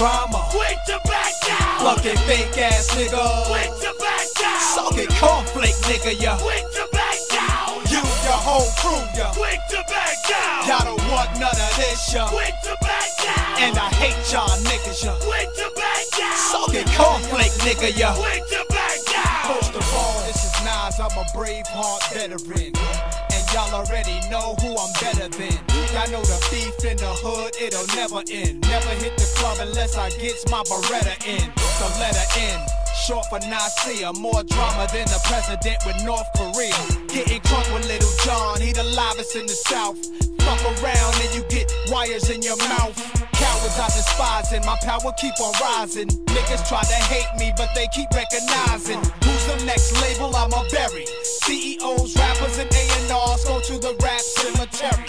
drama. Quick to back down. Fucking fake ass nigga. Quick to back down. Socket cornflake nigga, ya. Quick to back down. You, your whole crew, ya. Quick to back down. Y'all don't want none of this, ya. Quick to back down. And I hate y'all niggas, ya. Quick to back down. Socket cornflake nigga, ya. Quick to back down. First of all, this is Nas, I'm a brave heart veteran. Y'all already know who I'm better than. Y'all know the beef in the hood, it'll never end. Never hit the club unless I gets my Beretta in. The letter N. Short for Nasir, more drama than the president with North Korea. Getting crunk with Little John, he the livest in the South. Fuck around and you get wires in your mouth. Cowards I despise and my power keep on rising. Niggas try to hate me, but they keep recognizing who's the next label I'ma bury. CEOs, rappers, and Go to the rap cemetery.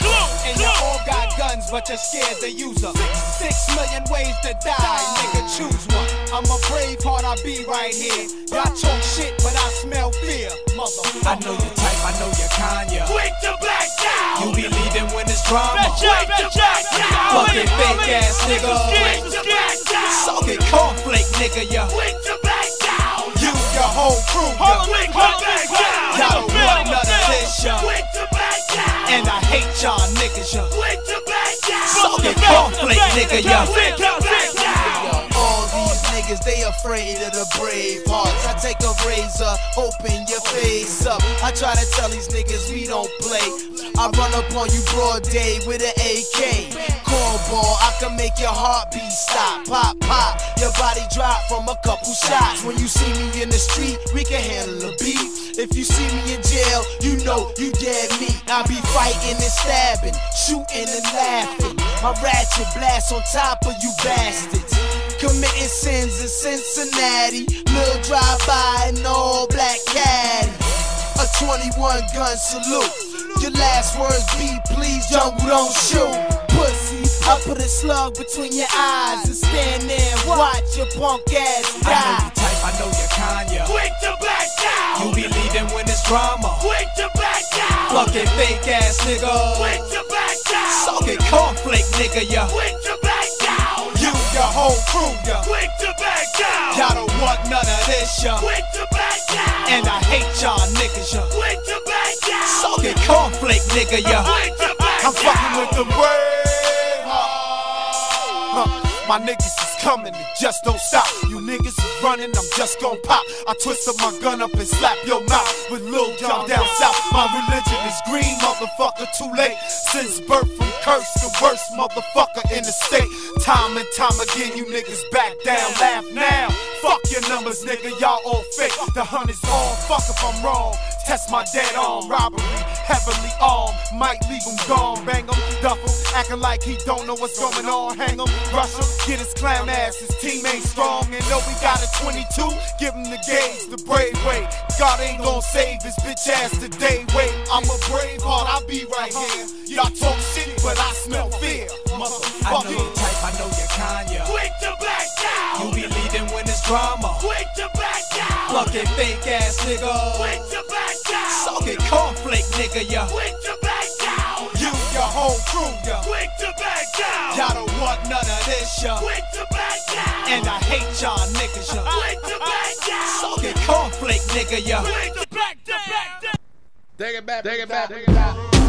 And you all got guns, but you're scared to use them. Six million ways to die, nigga, choose one. I'm a brave heart, I be right here. Y'all talk shit, but I smell fear, motherfucker. I know your type, I know your kind, yeah. Quick to black down. You be leaving when it's drama. Quick to back down. Fucking fake ass nigga. Quick to back down. Cornflake nigga, yeah. Y'all niggas, yeah. Quick to back down. Socket cornflake nigga, yeah. Back down. All these niggas, they afraid of the brave hearts. I take a razor, open your face up. I try to tell these niggas we don't play. I run up on you broad day with an AK. Cornball, I can make your heartbeat stop. Pop, pop, your body drop from a couple shots. When you see me in the street, we can handle a beat. If you see me in jail, you know you dead meat. I be fighting and stabbing, shooting and laughing. My ratchet blast on top of you bastards. Committing sins in Cincinnati. Lil drive-by in all black caddy. A 21 gun salute. Your last words be please, jungle don't shoot. Pussy, I put a slug between your eyes and stand there and watch your punk ass die. I know your type, I know your kind, yeah. Quick to back down. You be leading when it's drama. Quick to back down. Fucking fake ass nigga. Quick to back down. Socket cornflake nigga, yeah. Quick to back down. You, your whole crew, yeah. Quick to back down. Y'all don't want none of this, yeah. Quick to back down. And I hate y'all niggas, yeah. Quick to back down. Socket cornflake nigga, yeah. Quick to back I'm fucking with the brave Huh. My niggas coming, it just don't stop. You niggas is running, I'm just gon' pop. I twist up my gun up and slap your mouth with Lil Jon down south. My religion is green, motherfucker, too late. Since birth from curse, the worst motherfucker in the state. Time and time again, you niggas back down, laugh now. Fuck your numbers, nigga, y'all all fake. The hunt is on, fuck if I'm wrong. Test my dead arm, robbery, heavily armed. Might leave him gone, bang him, duff him. Acting like he don't know what's going on, hang him, rush him. Get his clown ass, his team ain't strong. And know we got a 22, give him the gauge, the brave way. God ain't gonna save his bitch ass today, wait. I'm a brave heart, I'll be right here. Y'all talk shit, but I smell fear. I know your Motherfucker. type, I know your kind, yeah. Quick to back down. Drama. Quick to back down. Fucking fake ass nigga. Quick to back down. Socket cornflake nigga, yeah. Quick to back down. You, your whole crew, yeah. Quick to back down. Y'all don't want none of this, yeah. Quick to back down. And I hate y'all niggas, yeah. Quick to back down. Socket cornflake nigga, yeah. Quick to to back down. Take it back, take it back, take it back.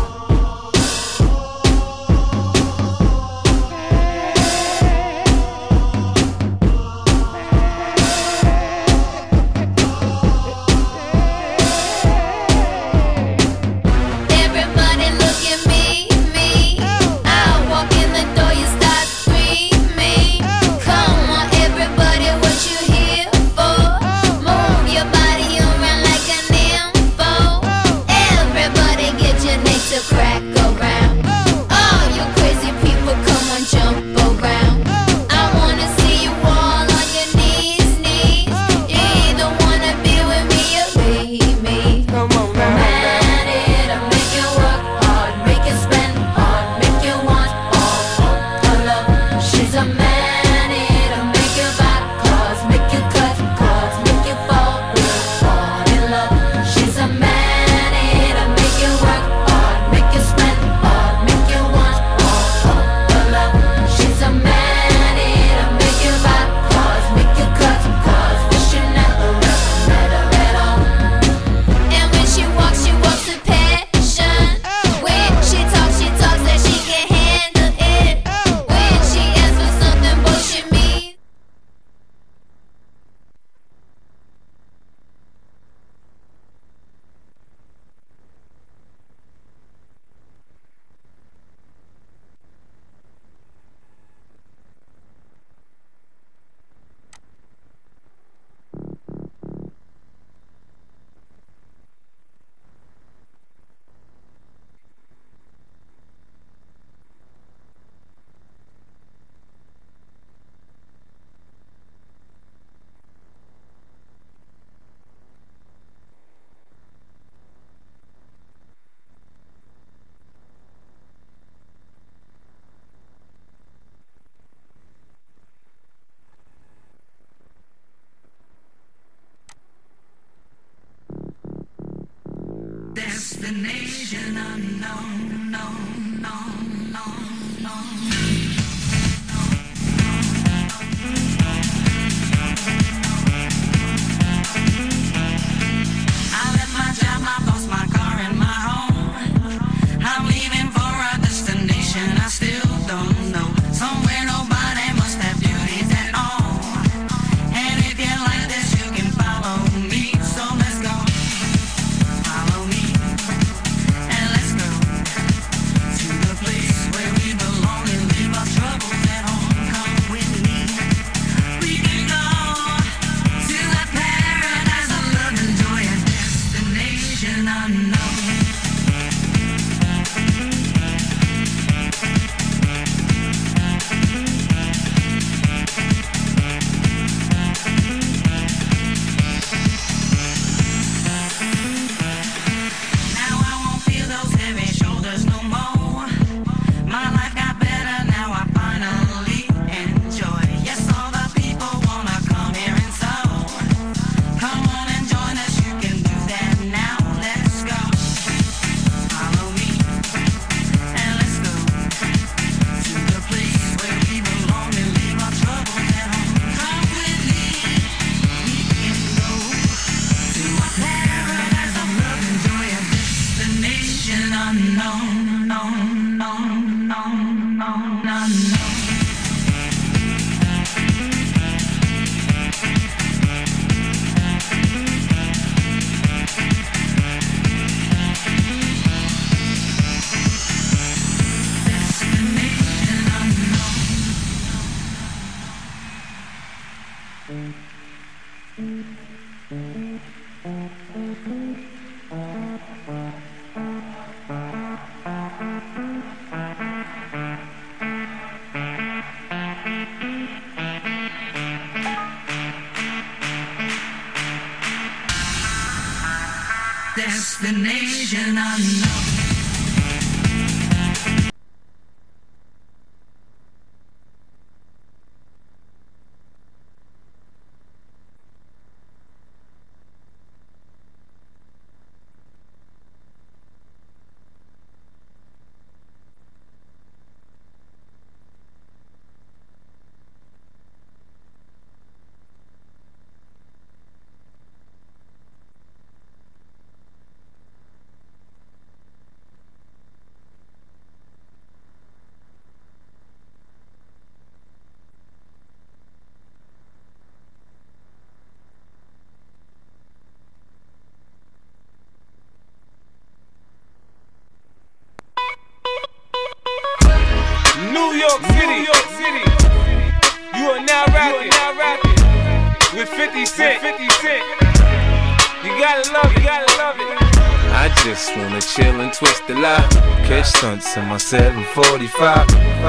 Destination unknown, known. no, no, no, no. destination unknown. New York City. New York City. You are now rapping. Now rapping with 50 Cent. 50 Cent. You gotta love it. You gotta love it. I just wanna chill and twist a lot, Catch stunts in my 745.